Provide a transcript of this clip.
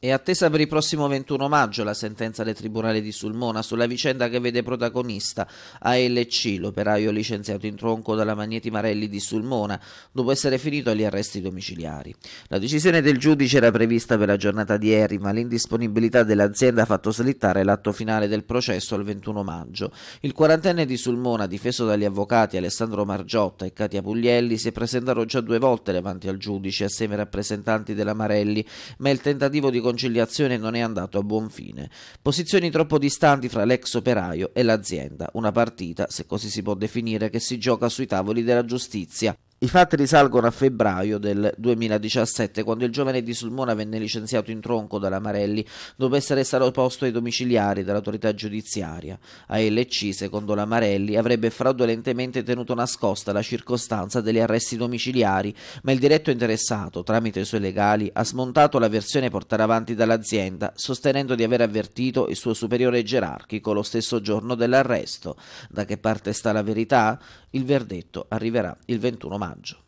È attesa per il prossimo 21 maggio la sentenza del Tribunale di Sulmona sulla vicenda che vede protagonista ALC, l'operaio licenziato in tronco dalla Magneti Marelli di Sulmona, dopo essere finito agli arresti domiciliari. La decisione del giudice era prevista per la giornata di ieri, ma l'indisponibilità dell'azienda ha fatto slittare l'atto finale del processo al 21 maggio. Il quarantenne di Sulmona, difeso dagli avvocati Alessandro Margiotta e Katia Puglielli, si è presentato già due volte davanti al giudice assieme ai rappresentanti della Marelli, ma il tentativo di conciliazione non è andato a buon fine. Posizioni troppo distanti fra l'ex operaio e l'azienda, una partita, se così si può definire, che si gioca sui tavoli della giustizia. I fatti risalgono a febbraio del 2017, quando il giovane di Sulmona venne licenziato in tronco dalla Marelli dopo essere stato posto ai domiciliari dall'autorità giudiziaria. A LC, secondo la Marelli, avrebbe fraudolentemente tenuto nascosta la circostanza degli arresti domiciliari, ma il diretto interessato, tramite i suoi legali, ha smontato la versione portata avanti dall'azienda, sostenendo di aver avvertito il suo superiore gerarchico lo stesso giorno dell'arresto. Da che parte sta la verità? Il verdetto arriverà il 21 maggio.